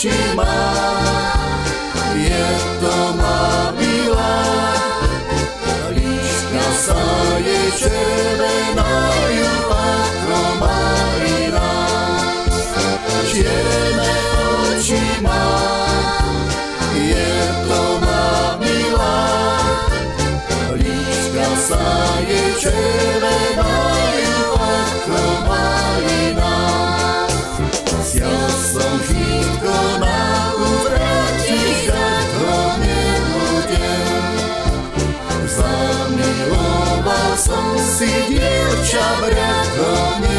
Hiroshima Je to má bílá Líška sa je červená Juláka malina Čierne oči má to má bílá Líška Come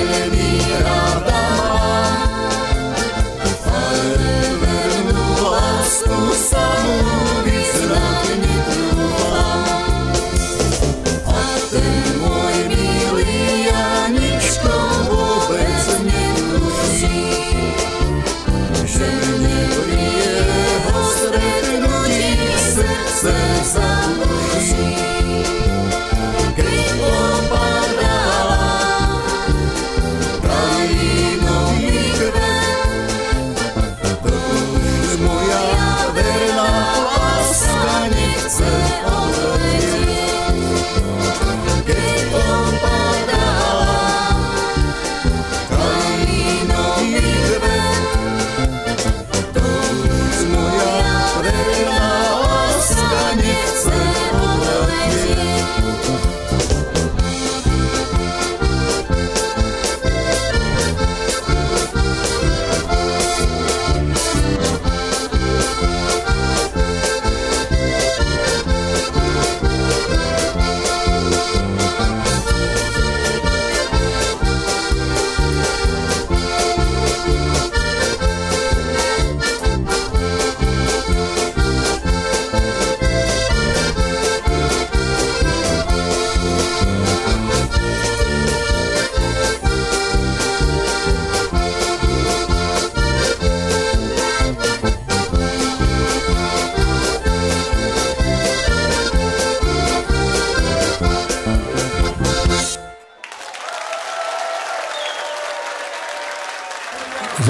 enemy.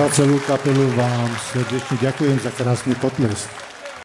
Za celou kapelu vám srdečně děkuji za krásný potlesk.